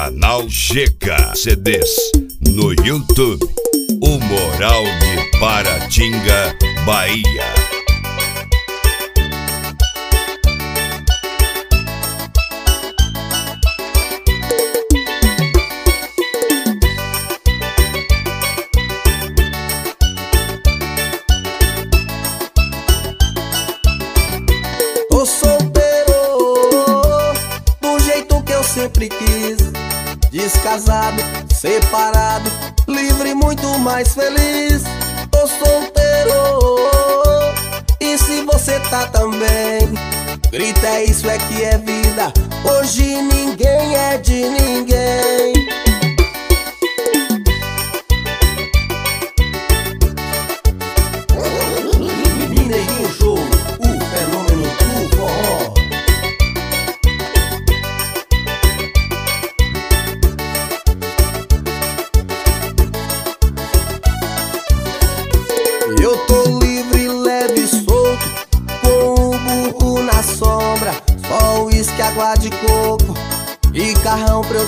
Canal GK CDs no YouTube. O Moral de Paratinga, Bahia. Casado, separado, livre, muito mais feliz. Tô solteiro. E se você tá também, grita é isso é que é vida. Hoje ninguém é de ninguém.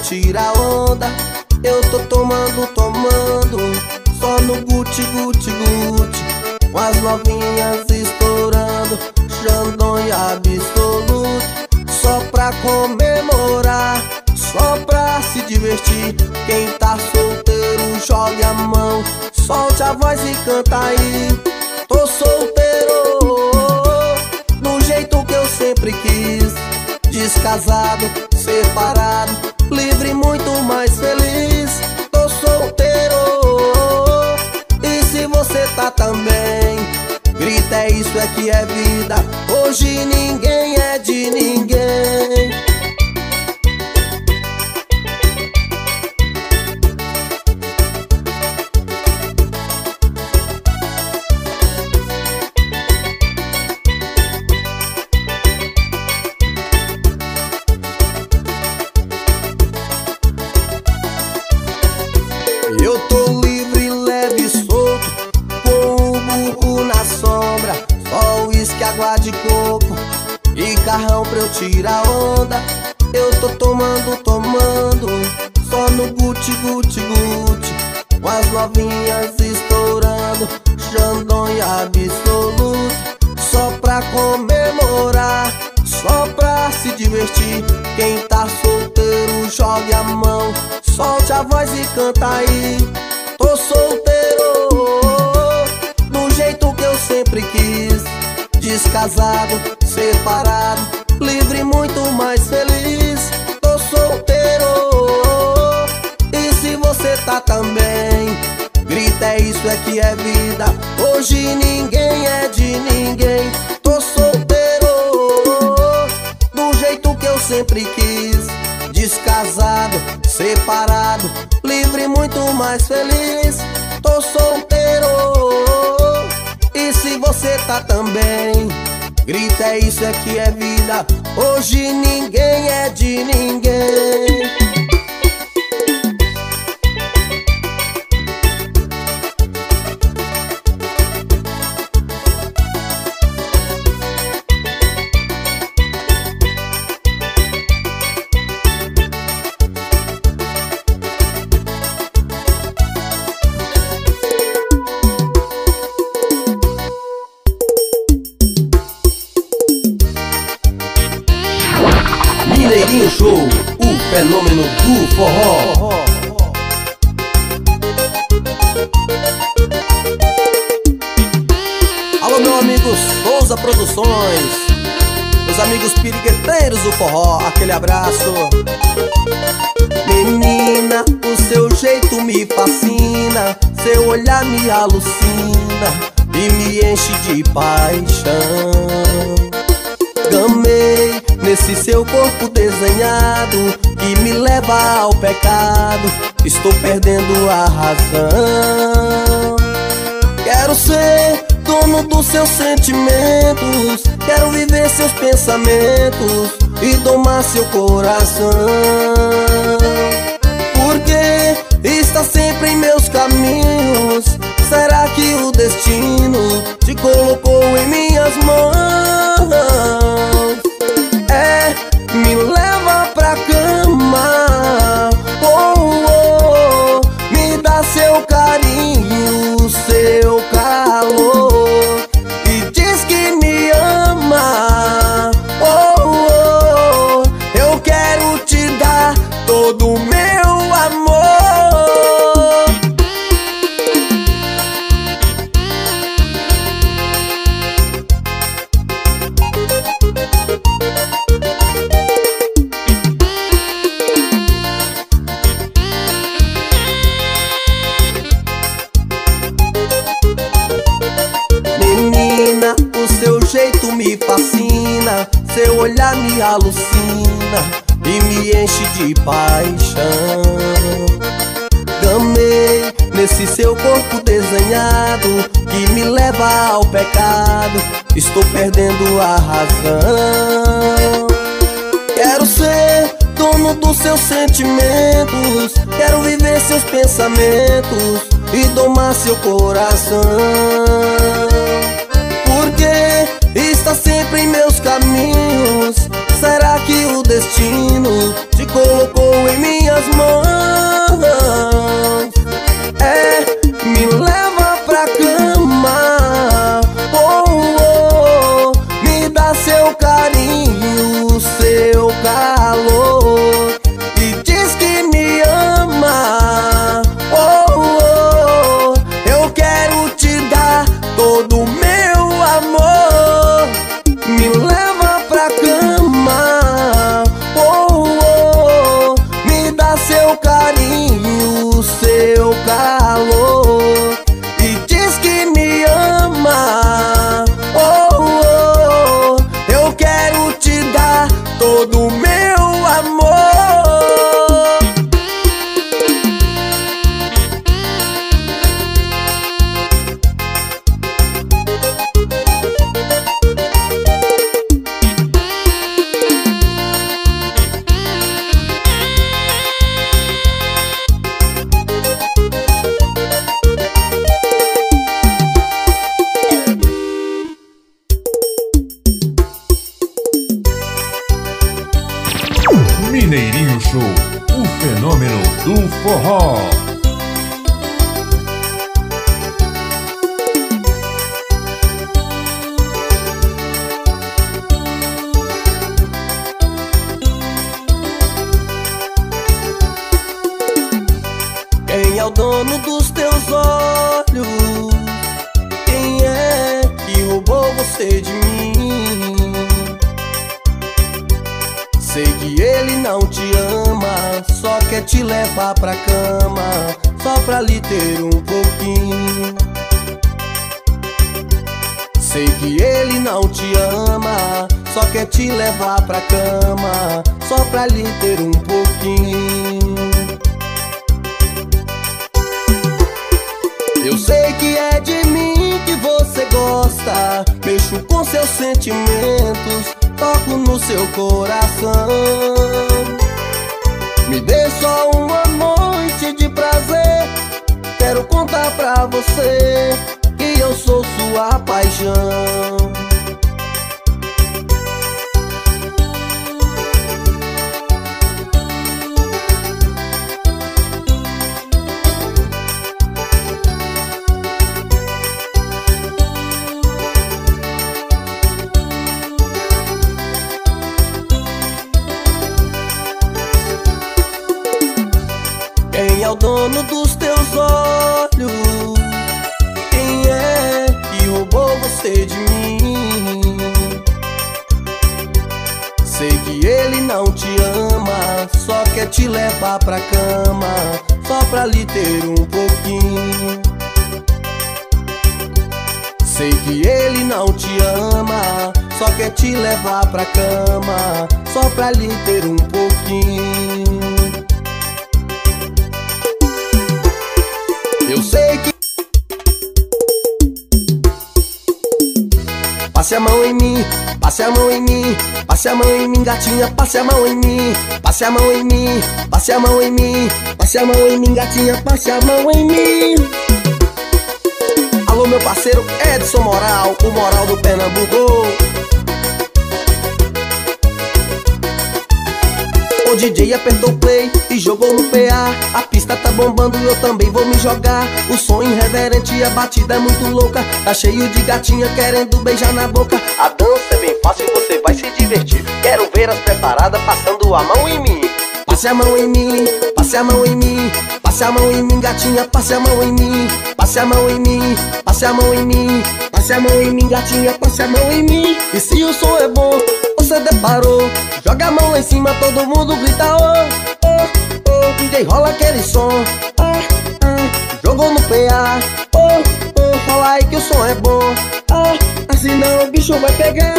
Tira onda tira onda. Eu tô tomando, tomando Só no guti, guti, guti. Com as novinhas estourando Xandão e absoluto. Só pra comemorar Só pra se divertir. Quem tá solteiro jogue a mão Solte a voz e canta aí. Tô solteiro Do jeito que eu sempre quis Descasado, separado livre, muito mais feliz. Tô solteiro. E se você tá também, grita, é isso é que é vida. Hoje ninguém é de ninguém. Tô solteiro, do jeito que eu sempre quis. Descasado, separado, livre, muito mais feliz. Tô solteiro. E se você tá também Grita, é isso é que é vida. Hoje ninguém é de ninguém. Fenômeno do forró. Alô, meu amigo Souza Produções, os amigos pirigueteiros do forró, aquele abraço. Menina, o seu jeito me fascina, seu olhar me alucina e me enche de paixão. Gamei nesse seu corpo desenhado que me leva ao pecado. Estou perdendo a razão. Quero ser dono dos seus sentimentos. Quero viver seus pensamentos e domar seu coração. Porque está sempre em meus caminhos. Será que o destino te colocou em minhas mãos? coração. gatinha, passe a mão em mim, passe a mão em mim, passe a mão em mim, passe a mão em mim, gatinha, passe a mão em mim. Alô, meu parceiro Edson Moral, o moral do Pernambuco. O DJ apertou play e jogou no PA. A pista tá bombando, e eu também vou me jogar. O som irreverente, a batida é muito louca. Tá cheio de gatinha querendo beijar na boca bem fácil e você vai se divertir. Quero ver as preparadas passando a mão em mim. Passe a mão em mim, passe a mão em mim, passe a mão em mim, gatinha, passe a mão em mim, passe a mão em mim, passe a mão em mim, passe a mão em mim, gatinha, passe a mão em mim. E se o som é bom, você deparou, joga a mão em cima, todo mundo grita oh, oh, oh, DJ rola aquele som, oh, jogou no PA, oh, oh, fala aí que o som é bom, ah, assim não o bicho vai pegar,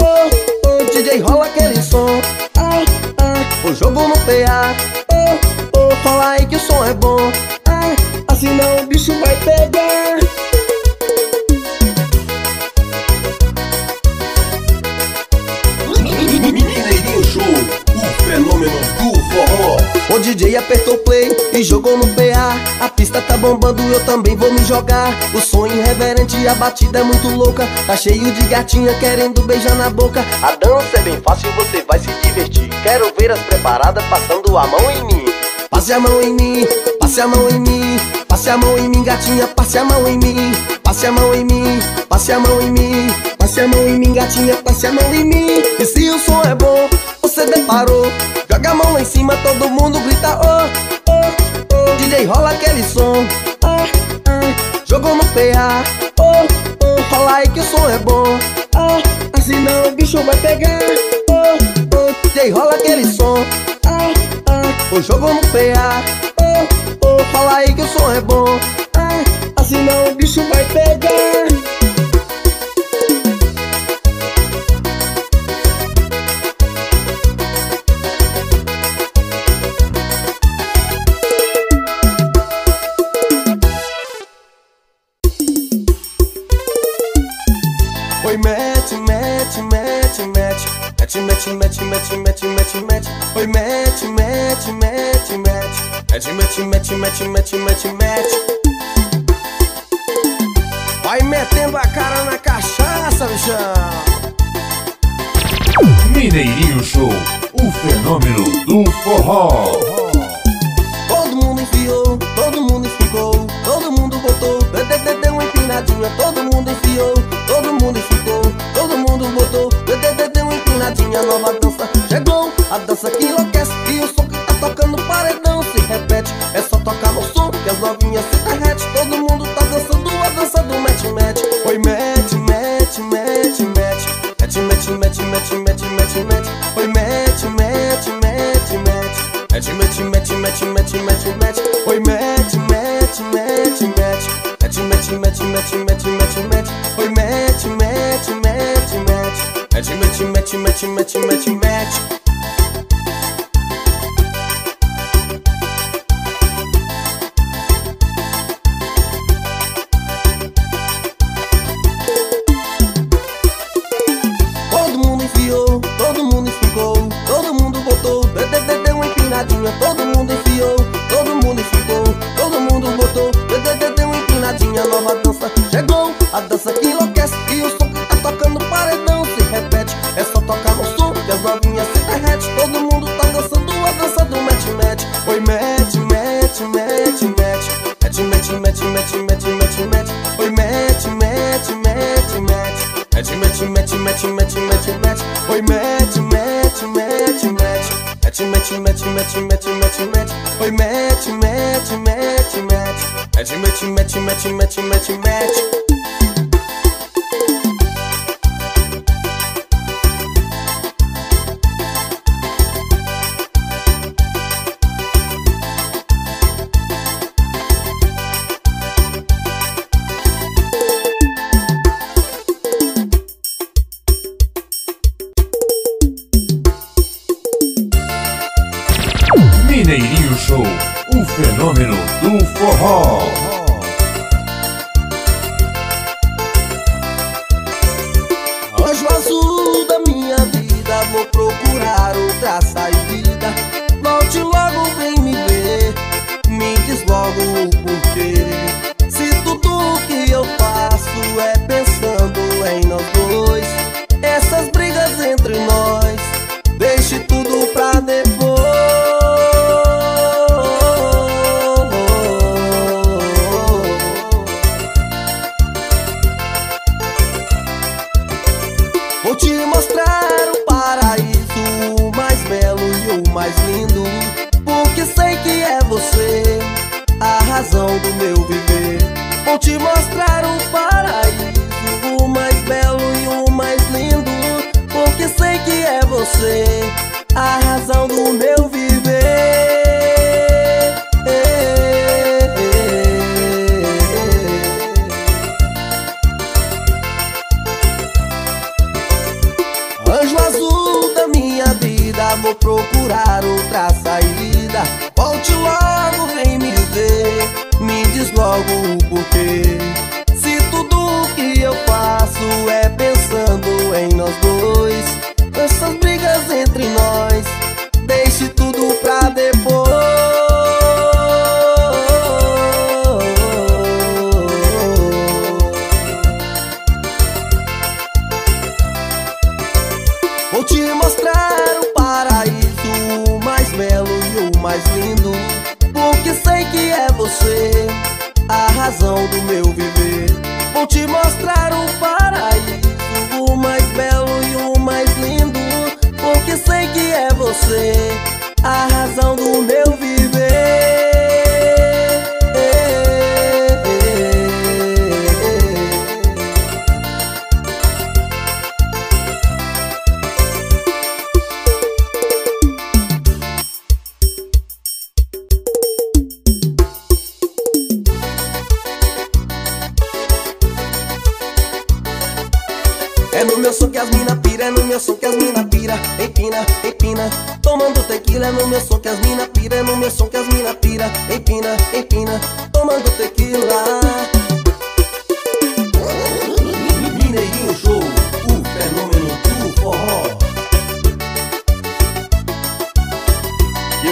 oh, oh, DJ rola aquele som, ah, ah, o jogo no PA, oh, oh, fala aí que o som é bom, ah, assim não o bicho vai pegar. O DJ apertou play e jogou no PA A. Pista tá bombando, eu também vou me jogar. O som irreverente, a batida é muito louca. Tá cheio de gatinha querendo beijar na boca. A dança é bem fácil, você vai se divertir. Quero ver as preparadas passando a mão em mim. Passe a mão em mim, passe a mão em mim. Passe a mão em mim, gatinha, passe a mão em mim. Passe a mão em mim, passe a mão em mim. Passe a mão em mim, gatinha, passe a mão em mim. E se o som é bom, você deparou. Joga a mão lá em cima, todo mundo grita oh, oh, oh DJ rola aquele som. Ah, ah, Jogou no PA oh, oh, Rola aí que o som é bom. Ah, Assim não o bicho vai pegar. Oh, oh DJ rola aquele som. Ah, ah, O jogo no PA oh, oh, Rola aí que o som é bom. Ah, Assim não o bicho vai pegar mete Mete, mete, mete, mete, mete, mete, Oi, mete, mete, mete, mete Mete, mete, mete, mete, mete, mete, mete Vai metendo a cara na cachaça, bichão Mineirinho Show, o fenômeno do forró. Todo mundo enfiou, todo mundo ficou, todo mundo botou, deu, uma empinadinha, todo mundo enfiou, todo mundo ficou, todo mundo botou, deu, deu, deu empinadinha, nova dança chegou, a dança que enlouquece e o som que tá tocando paredão se repete, é só tocar no som que as novinhas se derrete, todo mundo tá dançando a dança do match match, oi match match match match, match match match match match match match, oi match match match match Mete, mete, mete, mete, mete, mete, mete Oi, mete, mete, mete, mete Mete, mete, mete, mete, mete, mete, mete Oi, mete, mete, matching, matching, matching, matching.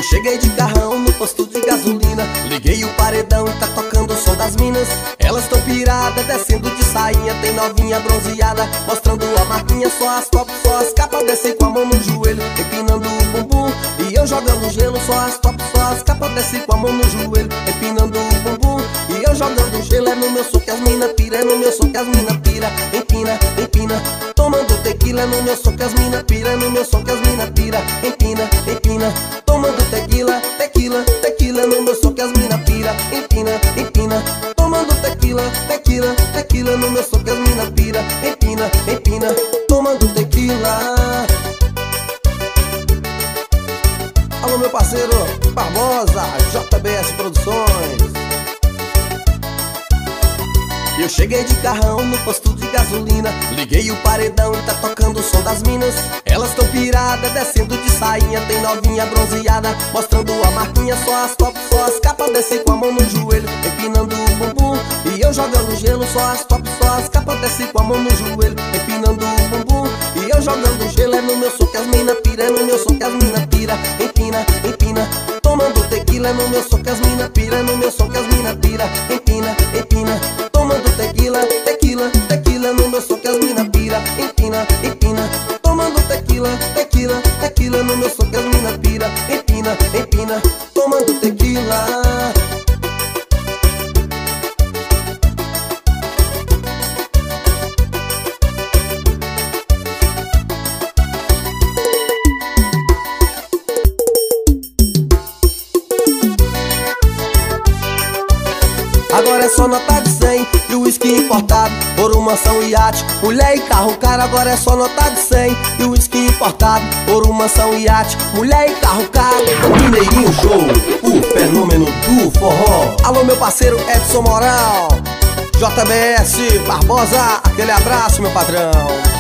Cheguei de carrão no posto de gasolina. Liguei o paredão tá tocando o som das minas. Elas tão piradas, descendo de sainha. Tem novinha bronzeada, mostrando a marquinha. Só as top, só as capas descem com a mão no joelho Empinando o bumbum eu jogando gelo Só as top, só as capas descem com a mão no joelho Empinando o bumbum. E eu jogando gelo É no meu som que as mina pira, é no meu som que as mina pira Empina, empina, tomando tequila É no meu som que as mina pira, é no meu som que as mina pira Empina, empina, tomando tequila, tequila, tequila No meu som que as mina pira, empina, empina. Tomando tequila, tequila, tequila No meu som que as mina pira, empina, empina. Tomando tequila Alô meu parceiro Barbosa, JBS Produções eu cheguei de carrão no posto de gasolina. Liguei o paredão e tá tocando o som das minas. Elas tão piradas, descendo de sainha. Tem novinha bronzeada, mostrando a marquinha. Só as top, só as capas descem com a mão no joelho Empinando o bumbum. E eu jogando gelo Só as top, só as capas descem com a mão no joelho Empinando o bumbum. E eu jogando gelo É no meu som que as mina pira, é no meu som que as mina pira. Empina, empina, tomando tequila É no meu som que as mina pira, é no meu som que as mina pira. Empina, empina, tomando tequila, tequila, tequila No meu que as mina pira, empina, empina. Tomando tequila, tequila, tequila No meu que as mina pira, empina, empina. Tomando tequila. Agora é só nota de 100 e o uísque importado Por uma mansão iate, mulher e carro caro Agora é só nota de 100 e o uísque importado Por uma mansão iate, mulher e carro caro Mineirinho Show, o fenômeno do forró. Alô meu parceiro Edson Moral. JBS Barbosa, aquele abraço meu padrão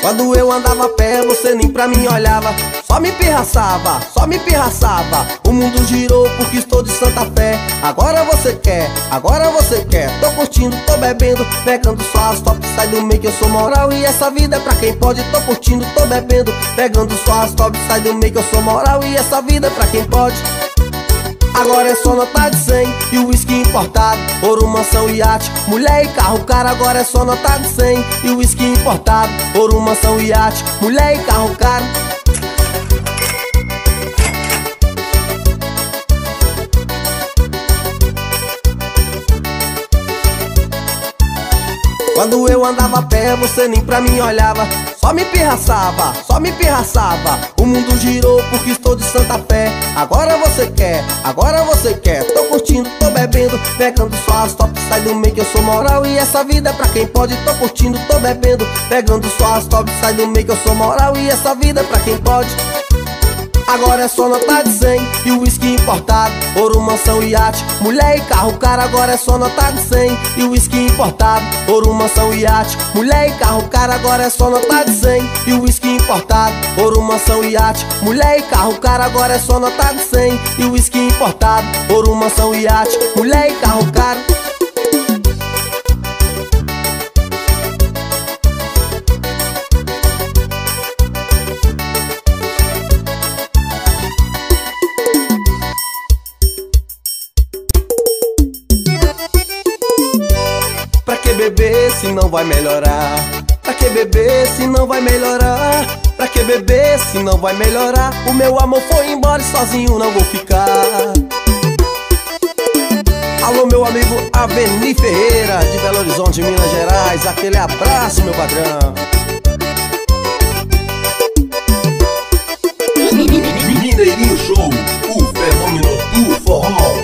quando eu andava a pé, você nem pra mim olhava. Só me pirraçava, só me pirraçava. O mundo girou porque estou de Santa Fé. Agora você quer, agora você quer. Tô curtindo, tô bebendo, pegando só as top Sai do meio que eu sou moral e essa vida é pra quem pode. Tô curtindo, tô bebendo, pegando só as top Sai do meio que eu sou moral e essa vida é pra quem pode Agora é só nota de 100 e o uísque importado. Ouro, mansão iate, mulher e carro caro Agora é só nota de 100 e o uísque importado. Ouro, mansão iate, mulher e carro caro Quando eu andava a pé, você nem pra mim olhava. Só me pirraçava, só me pirraçava. O mundo girou porque estou de Santa Fé. Agora você quer, agora você quer. Tô curtindo, tô bebendo, pegando só as top Sai do meio que eu sou moral e essa vida é pra quem pode. Tô curtindo, tô bebendo, pegando só as top Sai do meio que eu sou moral e essa vida é pra quem pode Agora é só nota de 100 e o whisky importado. Ouro, mansão iate, mulher e carro Cara, agora é só nota de 100 e o whisky importado. Ouro, mansão iate, mulher e carro Cara, agora é só nota de 100 e o whisky importado. Ouro, mansão iate, mulher e carro Cara, agora é só nota de 100 e o whisky importado. Ouro, mansão iate, mulher e carro Cara beber se não vai melhorar? Pra que beber se não vai melhorar? Pra que beber se não vai melhorar? O meu amor foi embora e sozinho não vou ficar Alô meu amigo Aveni Ferreira De Belo Horizonte, Minas Gerais Aquele abraço meu padrão Mineirinho Show, o fenômeno do forró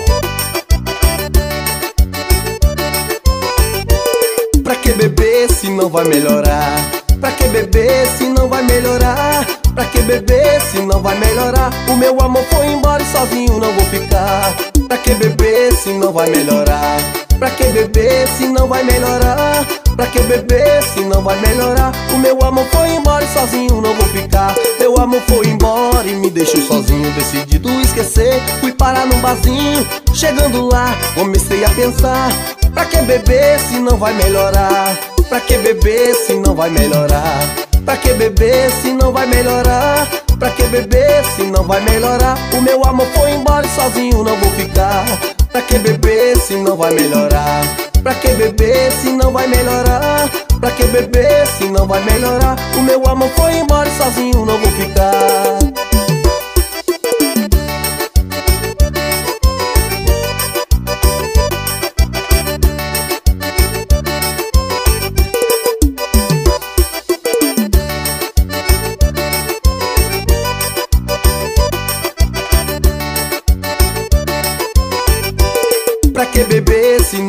se não vai melhorar? Pra que beber se não vai melhorar? Pra que beber se não vai melhorar? O meu amor foi embora e sozinho não vou ficar Pra que beber se não vai melhorar? Pra que beber se não vai melhorar? Pra que beber se não vai melhorar? O meu amor foi embora e sozinho não vou ficar Meu amor foi embora e me deixou sozinho Decidido esquecer, fui parar num barzinho Chegando lá, comecei a pensar Pra que beber se não vai melhorar? Pra que beber se não vai melhorar? Pra que beber se não vai melhorar? Pra que beber se não vai melhorar? O meu amor foi embora e sozinho não vou ficar Pra que beber se não vai melhorar? Pra que beber se não vai melhorar? Pra que beber se não vai melhorar? O meu amor foi embora e sozinho não vou ficar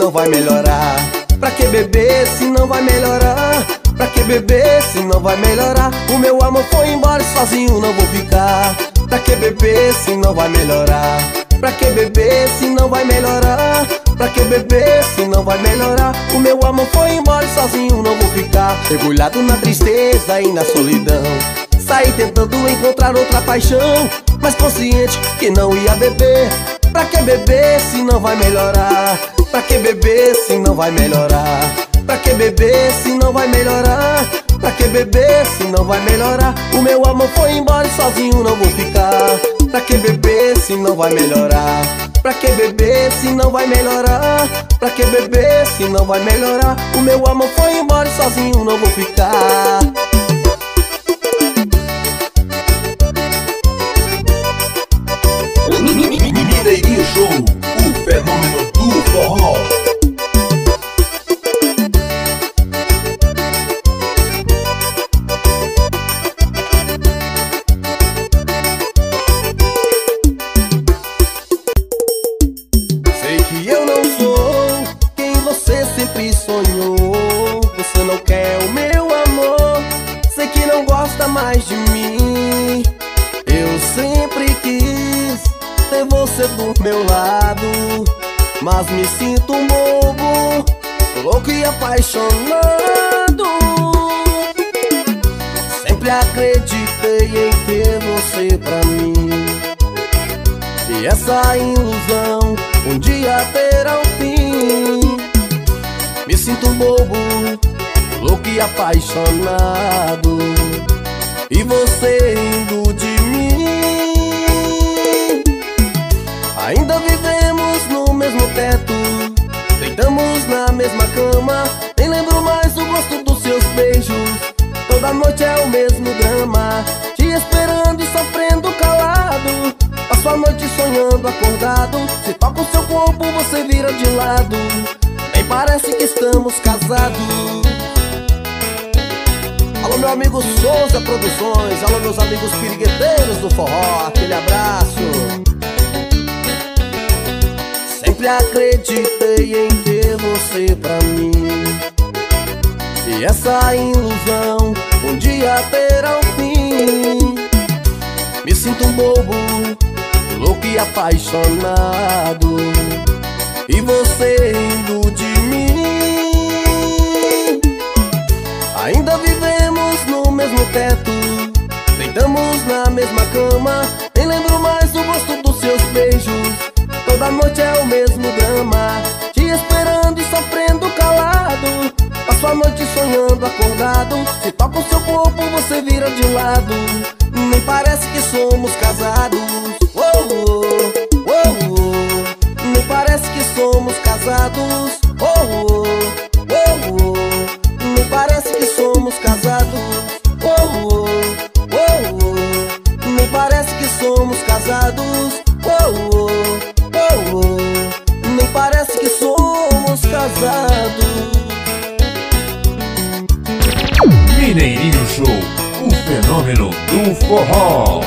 não vai melhorar? Pra que beber se não vai melhorar? Pra que beber se não vai melhorar? O meu amor foi embora e sozinho não vou ficar Pra que beber se não vai melhorar? Pra que beber se não vai melhorar? Pra que beber se não vai melhorar? O meu amor foi embora e sozinho não vou ficar Mergulhado na tristeza e na solidão Saí tentando encontrar outra paixão Mas consciente que não ia beber Pra que beber se não vai melhorar? Pra que beber se não vai melhorar? Pra que beber se não vai melhorar? Pra que beber se não vai melhorar? O meu amor foi embora e sozinho não vou ficar Pra que beber se não vai melhorar? Pra que beber se não vai melhorar? Pra que beber se não vai melhorar? O meu amor foi embora e sozinho não vou ficar Mas me sinto um bobo Louco e apaixonado. Sempre acreditei em ter você pra mim. E essa ilusão um dia terá um fim. Me sinto um bobo Louco e apaixonado. E você indo de Ainda vivemos no mesmo teto. Deitamos na mesma cama Nem lembro mais o gosto dos seus beijos. Toda noite é o mesmo drama Te esperando e sofrendo calado. Passo a noite sonhando acordado Se toca o seu corpo você vira de lado. Nem parece que estamos casados. Alô meu amigo Souza Produções Alô meus amigos pirigueteiros do forró Aquele abraço Acreditei em ter você pra mim. E essa ilusão um dia terá um fim. Me sinto um bobo, louco e apaixonado. E você indo de mim. Ainda vivemos no mesmo teto. Deitamos na mesma cama. Nem lembro mais o gosto dos seus beijos Toda noite é o mesmo drama. Te esperando e sofrendo calado. Passo a noite sonhando acordado. Se toca o seu corpo você vira de lado. Nem parece que somos casados. Oh, oh, oh, oh. Nem parece que somos casados. Oh, oh, oh, oh. Nem parece que somos casados. Oh, oh, oh, oh. Nem parece que somos casados casados Mineirinho Show, o fenômeno do forró.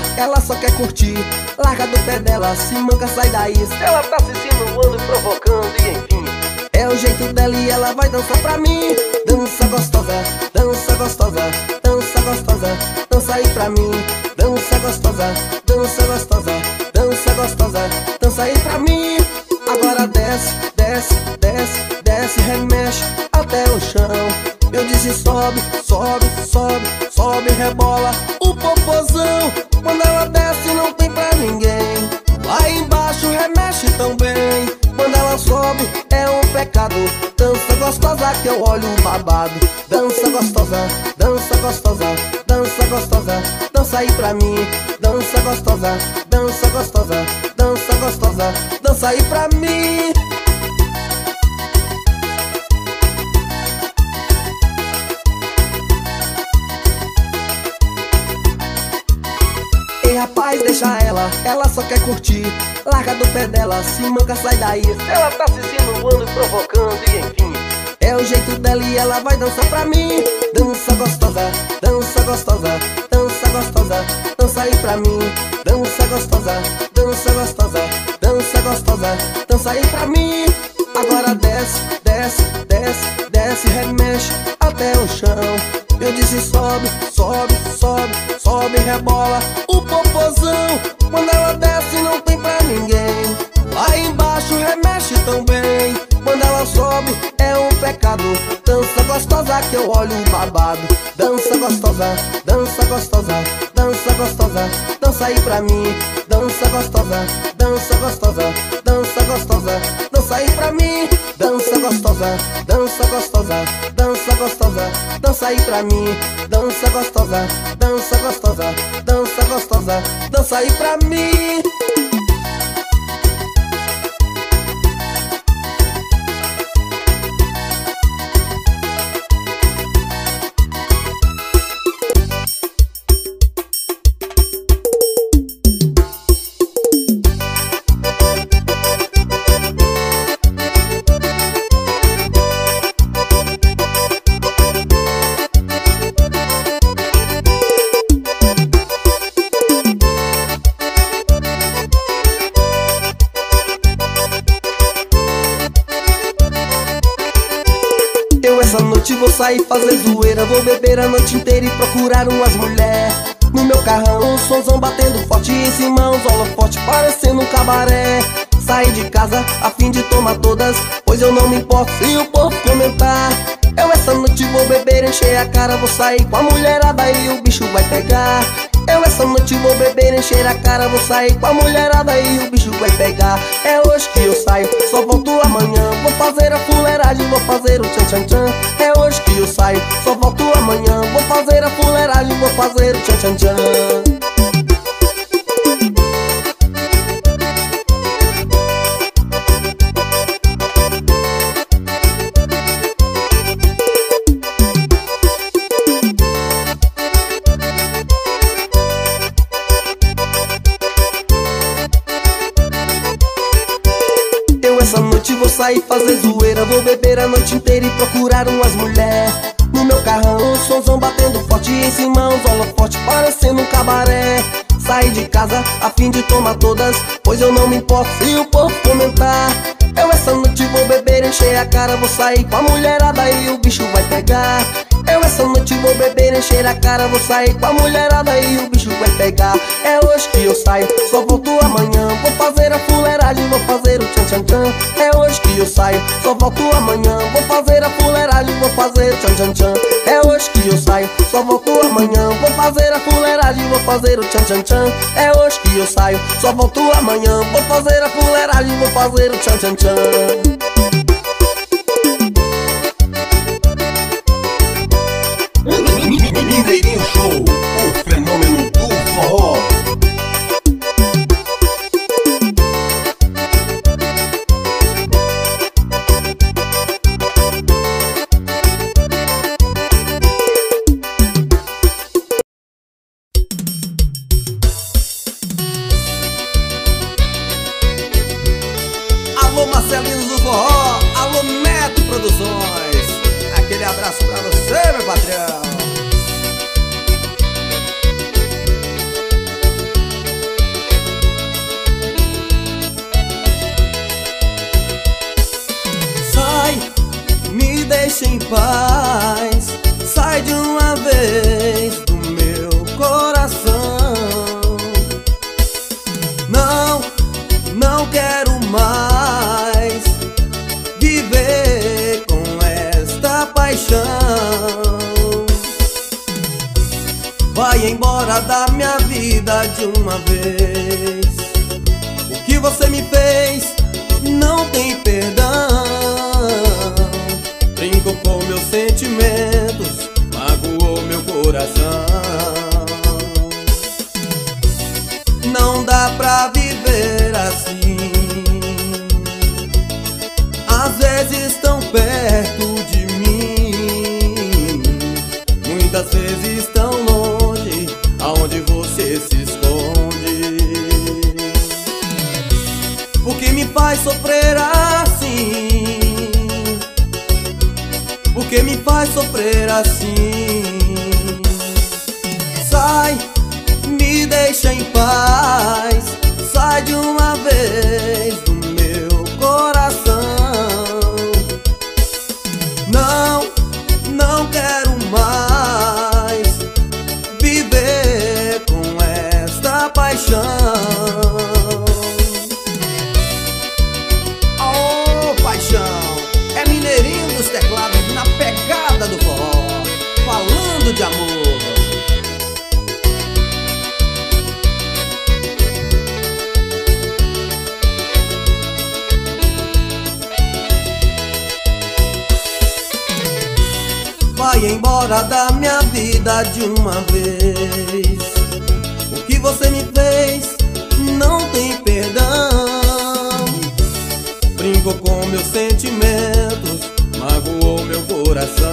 Deixa ela, só quer curtir. Larga do pé dela, se manca, sai daí. Ela tá se insinuando e provocando, e enfim. É o jeito dela e ela vai dançar pra mim. Dança gostosa, dança gostosa, dança gostosa, dança aí pra mim. Dança gostosa, dança gostosa, dança gostosa, dança aí pra mim. Agora desce, desce, desce, desce, remexe até o chão. Eu disse sobe, sobe, sobe, sobe, rebola o popozão. Quando ela desce não tem pra ninguém. Lá embaixo remexe tão bem. Quando ela sobe é um pecado. Dança gostosa que eu olho babado. Dança gostosa, dança gostosa, dança gostosa, dança aí pra mim. Dança gostosa, dança gostosa, dança gostosa, dança aí pra mim. Rapaz, deixa ela, ela só quer curtir. Larga do pé dela, se manca, sai daí. Ela tá se insinuando e provocando, e enfim. É o jeito dela e ela vai dançar pra mim. Dança gostosa, dança gostosa, dança gostosa Dança aí pra mim. Dança gostosa, dança gostosa, dança gostosa Dança aí pra mim. Agora desce, desce, desce, desce, remexe até o chão eu disse sobe, sobe, sobe, sobe, rebola o popozão. Quando ela desce não tem pra ninguém. Lá embaixo remexe tão bem. Quando ela sobe é um pecado. Dança gostosa que eu olho babado. Dança gostosa, dança gostosa, dança gostosa, dança aí pra mim. Dança gostosa, dança gostosa, dança gostosa, dança aí pra mim. Dança gostosa, dança gostosa, dança gostosa, dança aí pra mim. Dança gostosa, dança gostosa, dança gostosa, dança aí pra mim. Sair fazer zoeira. Vou beber a noite inteira e procurar umas mulher. No meu carrão, um somzão batendo forte Em cima uns holofote parecendo um cabaré. Saí de casa a fim de tomar todas Pois eu não me importo se o povo comentar. Eu essa noite vou beber, encher a cara Vou sair com a mulherada e o bicho vai pegar Eu essa noite vou beber, encher a cara Vou sair com a mulherada e o bicho vai pegar. É hoje que eu saio, só volto amanhã. Vou fazer a fuleiragem, vou fazer o tchan tchan tchan. É hoje que eu saio, só volto amanhã. Vou fazer a fuleiragem, vou fazer o tchan tchan tchan sair fazer zoeira. Vou beber a noite inteira e procurar umas mulher. No meu carrão, o somzão batendo forte Em cima uns holofote parecendo um cabaré Saí de casa a fim de tomar todas Pois eu não me importo se o povo comentar. Eu essa noite vou beber, encher a cara Vou sair com a mulherada e o bicho vai pegar. Eu essa noite vou beber, encher a cara Vou sair com a mulherada e o bicho vai pegar. É hoje que eu saio, só volto amanhã. Vou fazer a fuleiragem, vou fazer o tchan tchan tchan. É hoje que eu saio, só volto amanhã. Vou fazer a fuleiragem, vou fazer o tchan tchan tchan. É hoje que eu saio, só volto amanhã. Vou fazer a fuleiragem, vou fazer o tchan tchan tchan É hoje que eu saio, só volto amanhã Vou fazer a fuleiragem, vou fazer o tchan tchan tchan. Mineirinho Show, Produções Aquele abraço pra você, meu patrão. Deixa em paz Vai embora da minha vida de uma vez assim. Sai, me deixa em paz. Sai de uma vez vida de uma vez. O que você me fez não tem perdão. Brincou com meus sentimentos, magoou meu coração.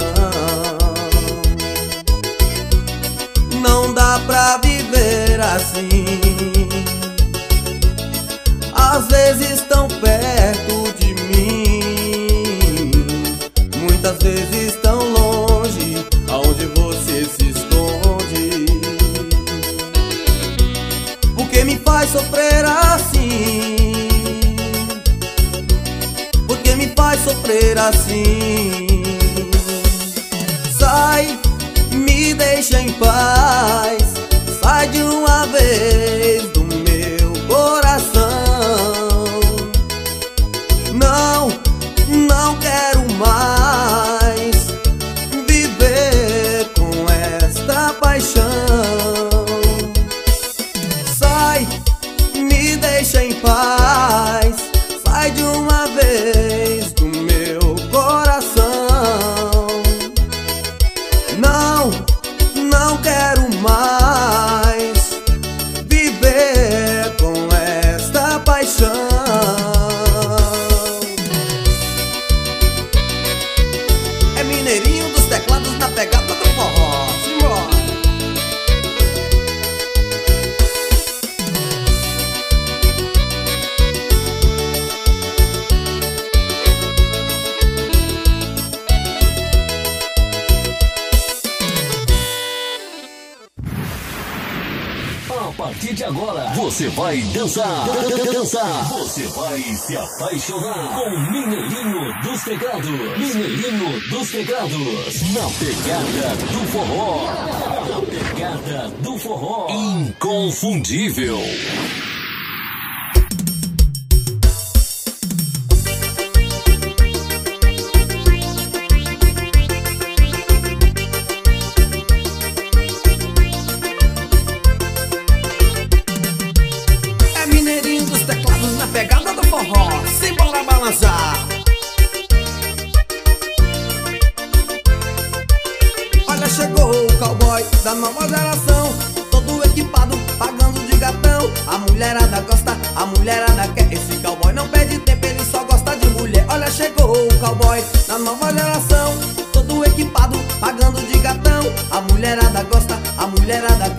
Não dá pra viver assim Às vezes tão perto de mim Muitas vezes tão sofrer assim. Por que me faz sofrer assim? Sai me deixa em paz se apaixonar com Mineirinho dos Teclados, Mineirinho dos Teclados, na pegada do forró, na pegada do forró, inconfundível. mulherada gosta, a mulherada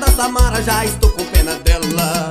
Da Samara, já estou com pena dela.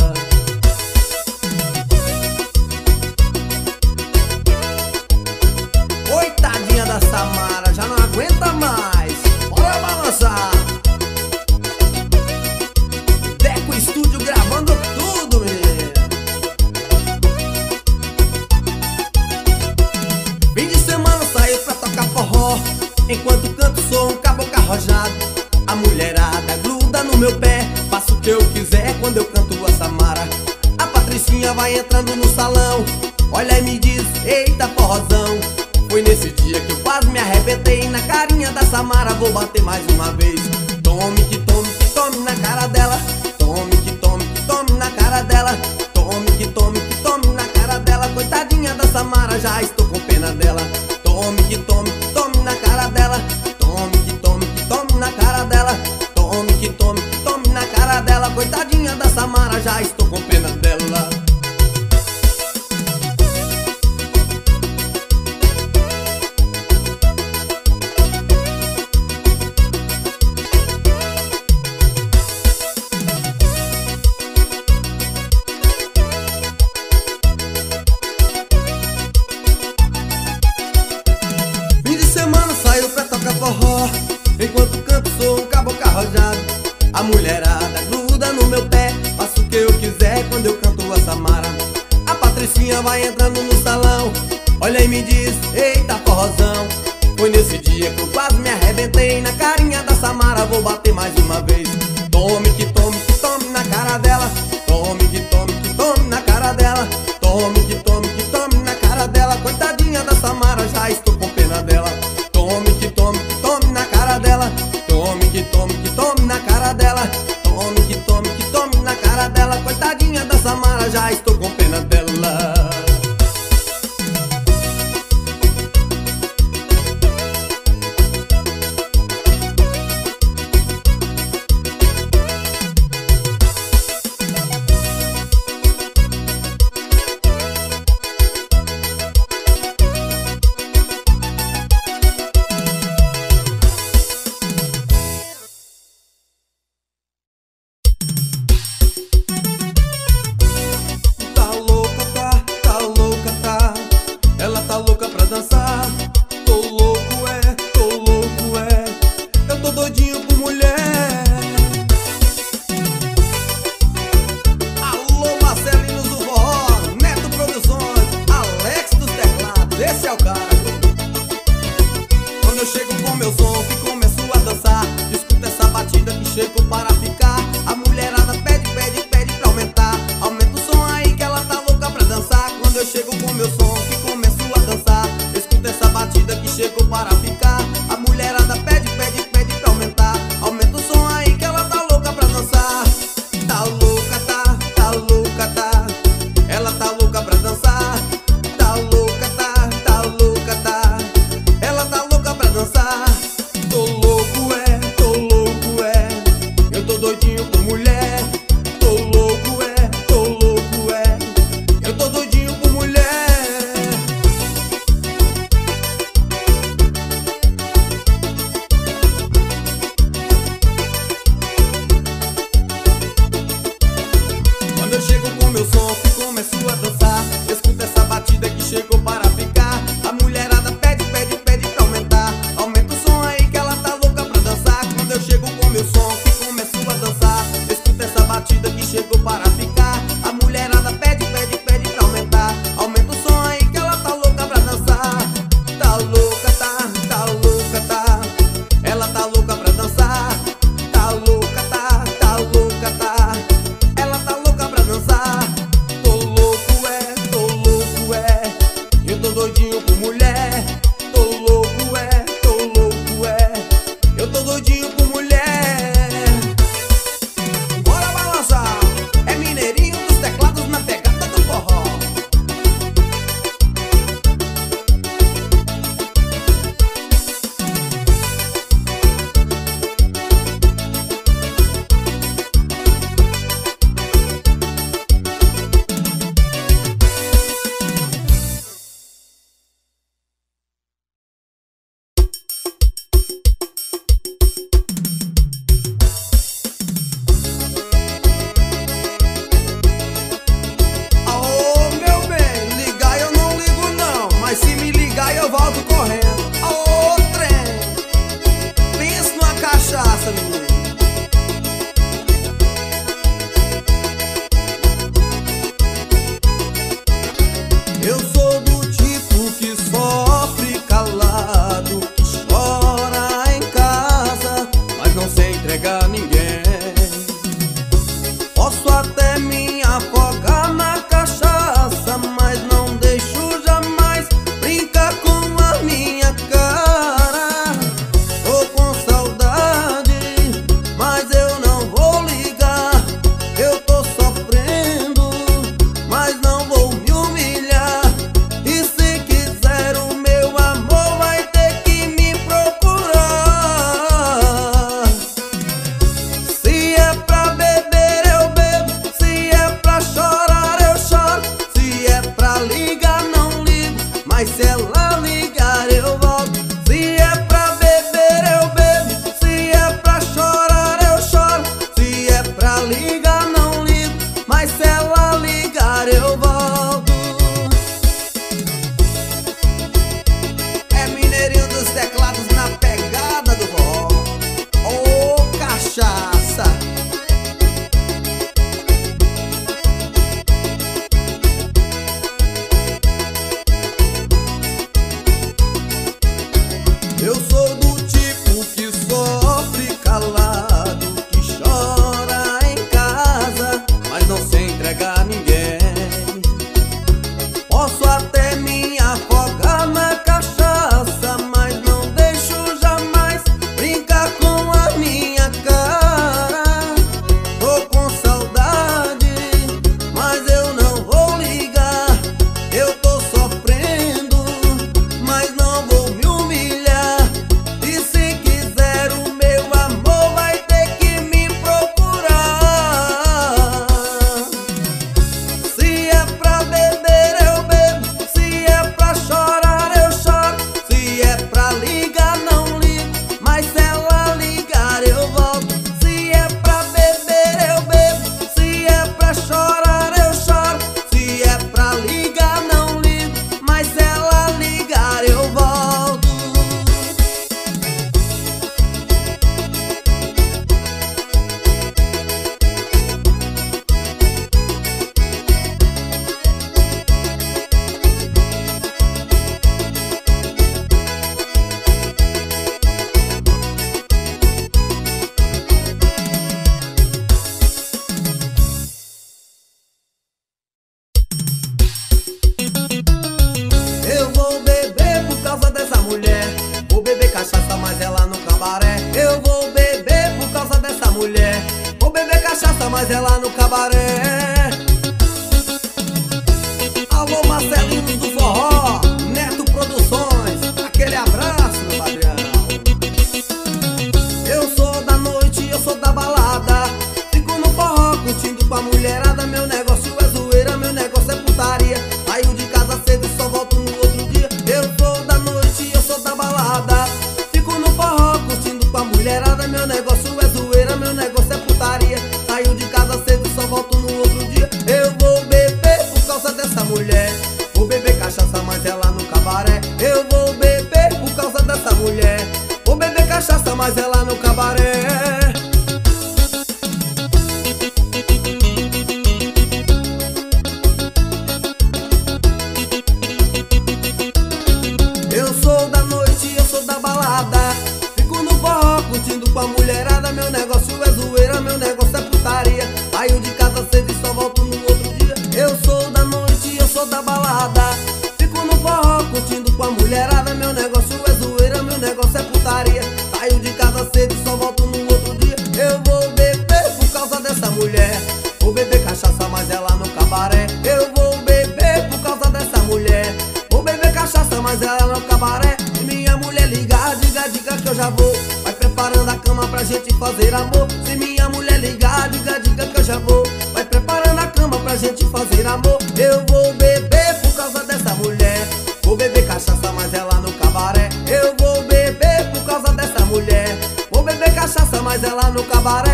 já vou Vai preparando a cama pra gente fazer amor. Se minha mulher ligar, diga, diga que eu já vou. Vai preparando a cama pra gente fazer amor. Eu vou beber por causa dessa mulher. Vou beber cachaça, mas ela no cabaré. Eu vou beber por causa dessa mulher. Vou beber cachaça, mas ela no cabaré.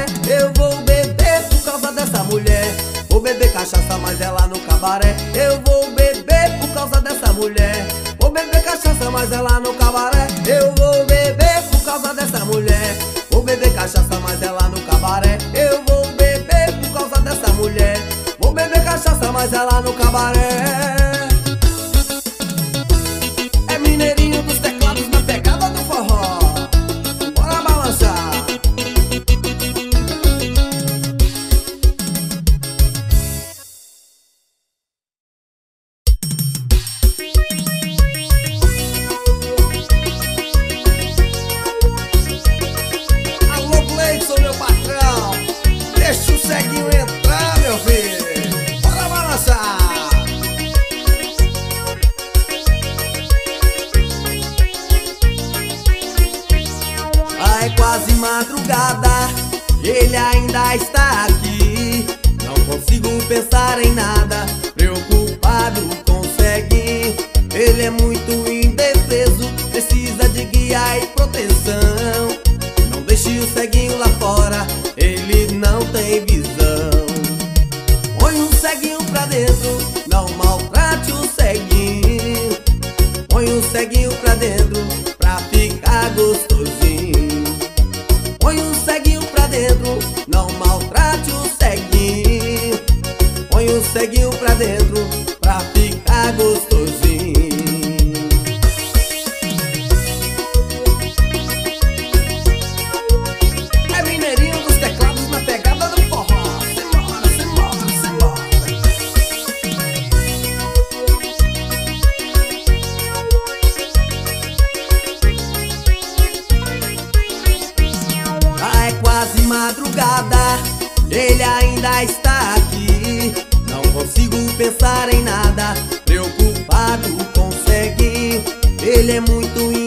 ele é muito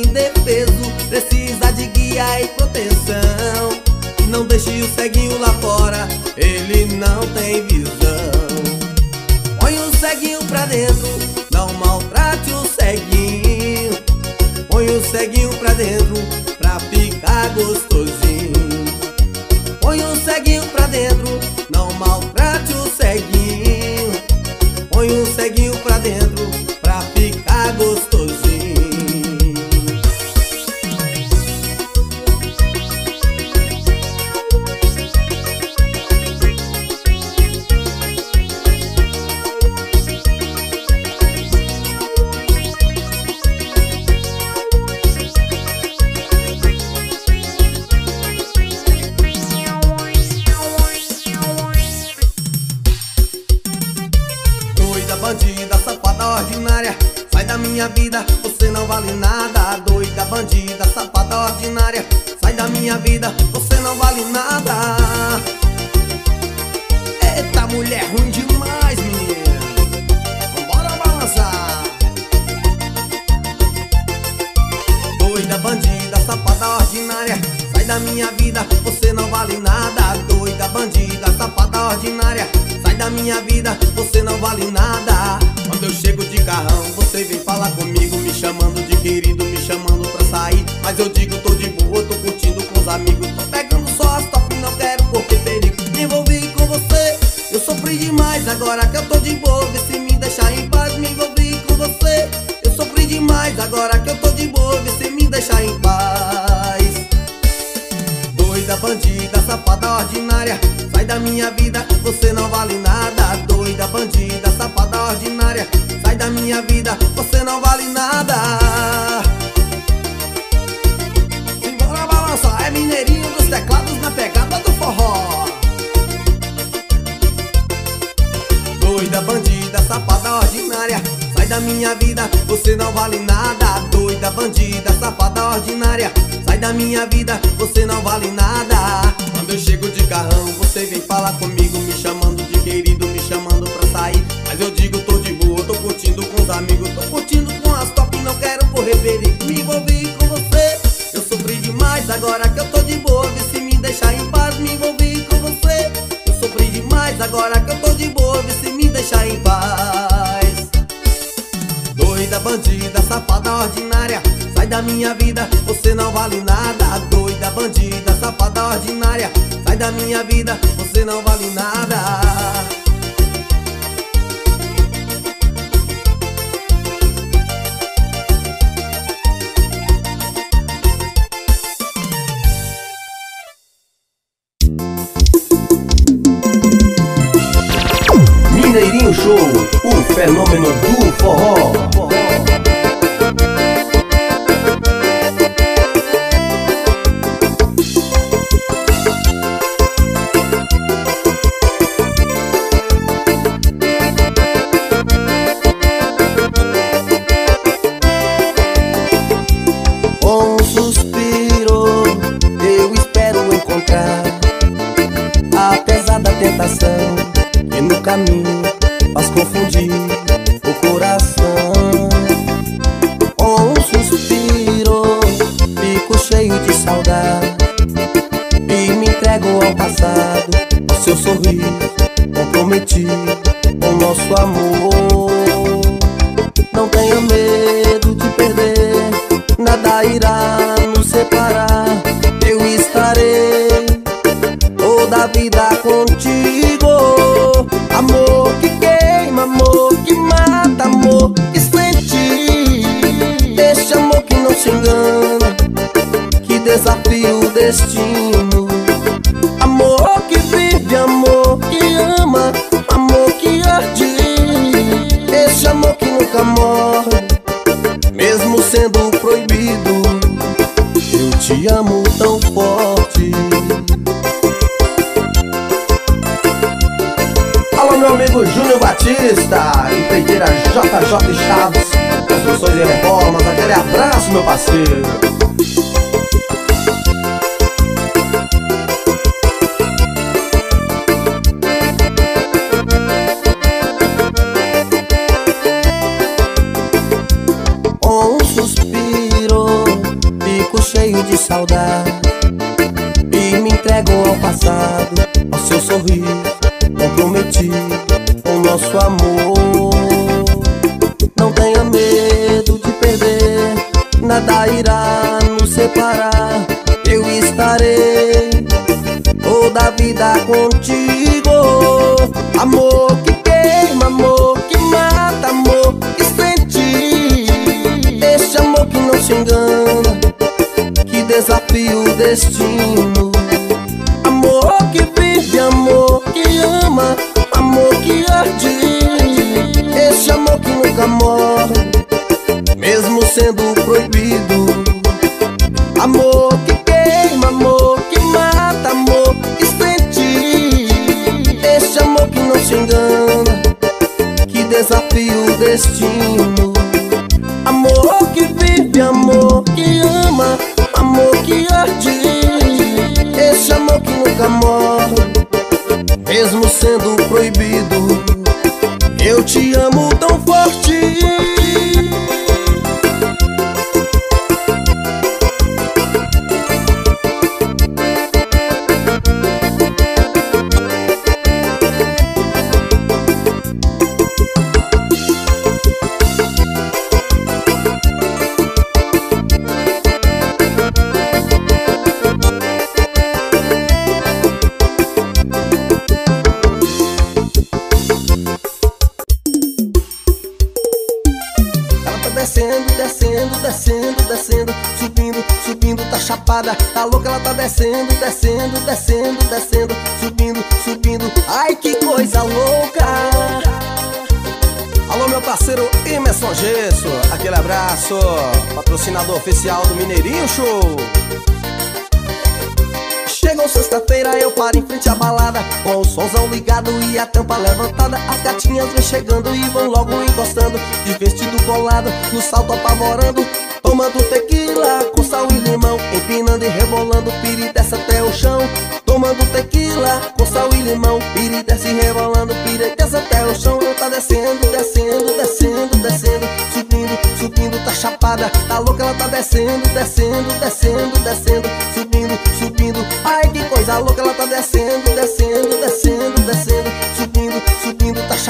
bandida, safada ordinária Sai da minha vida, você não vale nada Doida, bandida, safada ordinária Sai da minha vida, você não vale nada Mineirinho Show, o fenômeno do forró. Gatinhas vêm chegando e vão logo encostando. De vestido colado, no salto apavorando Tomando tequila com sal e limão. Empinando e rebolando, piri desce até o chão. Tomando tequila com sal e limão. Piri desce e rebolando, piri desce até o chão. Tá descendo, descendo, descendo, descendo. Subindo, subindo, tá chapada. Tá louca, ela tá descendo, descendo, descendo, descendo. Subindo, subindo. Ai que coisa louca, ela tá descendo, descendo, descendo, descendo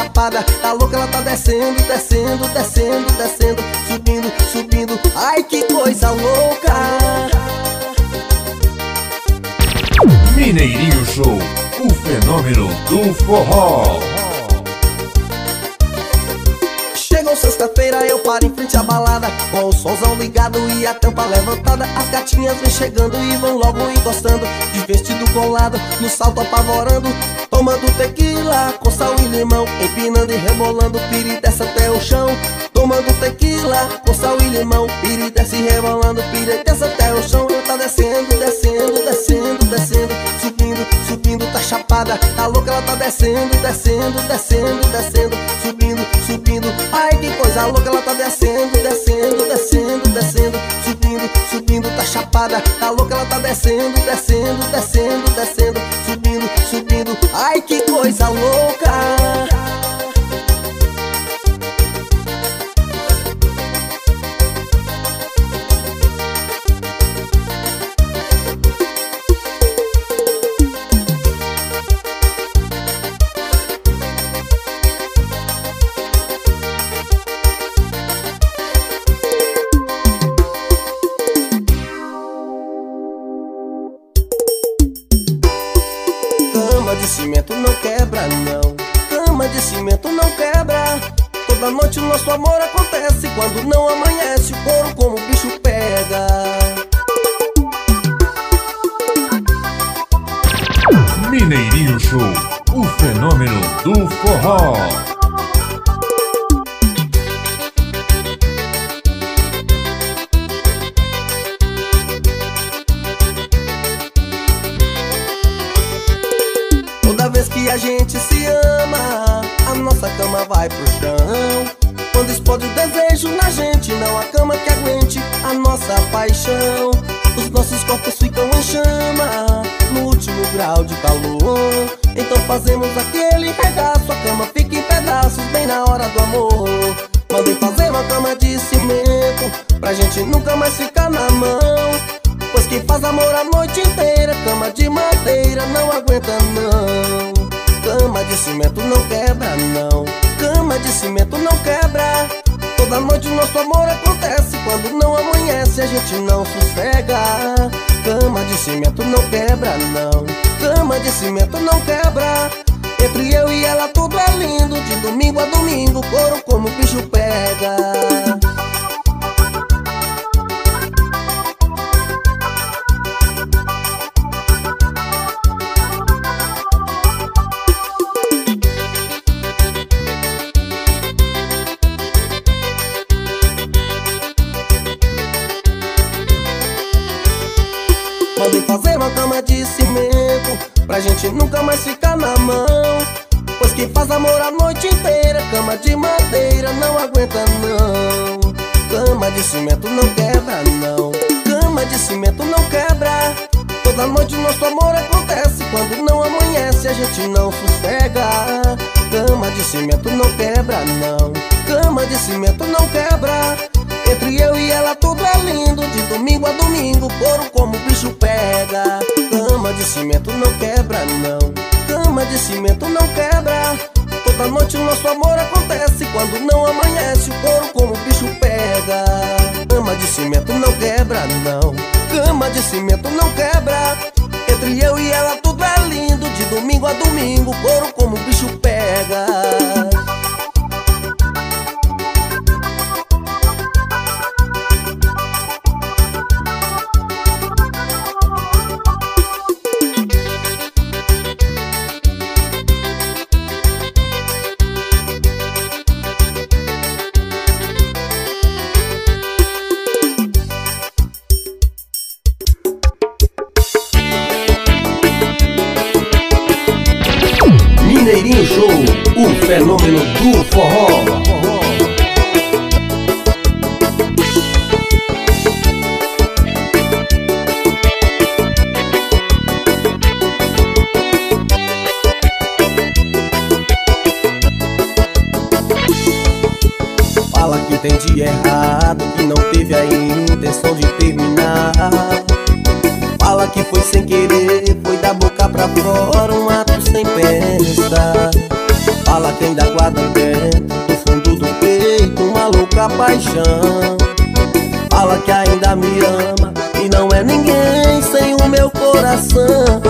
chapada. Tá louca, ela tá descendo, descendo, descendo, descendo Subindo, subindo. Ai que coisa louca. Mineirinho Show, o fenômeno do forró. Sexta-feira, eu paro em frente à balada. Com o somzão ligado e a tampa levantada. As gatinhas vêm chegando e vão logo encostando. De vestido colado, no salto apavorando. Tomando tequila com sal e limão. Empinando e rebolando, piri desce até o chão. Tomando tequila com sal e limão Piri desce rebolando, piri desce até o chão tá descendo, descendo, descendo, descendo Subindo, subindo, tá chapada Tá louca, ela tá descendo, descendo, descendo, descendo Subindo, subindo Ai que coisa louca, ela tá descendo, descendo, descendo, descendo Subindo, subindo, tá chapada Tá louca, ela tá descendo, descendo, descendo, descendo Subindo, subindo Ai que coisa louca não. Cama de cimento não quebra. Toda noite o nosso amor acontece. Quando não amanhece, o couro como o bicho pega. Mineirinho Show, o fenômeno do forró. A gente se ama, a nossa cama vai pro chão. Quando explode o desejo na gente, não há cama que aguente a nossa paixão. Os nossos corpos ficam em chama, no último grau de calor. Então fazemos aquele regaço, a cama fica em pedaços, bem na hora do amor. Mandem fazer uma cama de cimento, pra gente nunca mais ficar na mão. Pois quem faz amor a noite inteira Cama de madeira não aguenta não cimento não quebra não. Cama de cimento não quebra. Toda noite nosso amor acontece. Quando não amanhece a gente não sossega. Cama de cimento não quebra não. Cama de cimento não quebra. Entre eu e ela tudo é lindo. De domingo a domingo couro como o bicho pega de madeira não aguenta não. Cama de cimento não quebra não. Cama de cimento não quebra. Toda noite nosso amor acontece. Quando não amanhece a gente não sossega. Cama de cimento não quebra não. Cama de cimento não quebra. Entre eu e ela tudo é lindo. De domingo a domingo, couro como o bicho pega. Cama de cimento não quebra não. Cama de cimento não quebra Toda noite nosso amor acontece Quando não amanhece, o couro como o bicho pega. Cama de cimento não quebra não. Cama de cimento não quebra. Entre eu e ela tudo é lindo De domingo a domingo, couro como o bicho pega Dia errado, que não teve a intenção de terminar. Fala que foi sem querer, foi da boca pra fora, um ato sem pensar. Fala que ainda guarda dentro do fundo do peito uma louca paixão. Fala que ainda me ama e não é ninguém sem o meu coração.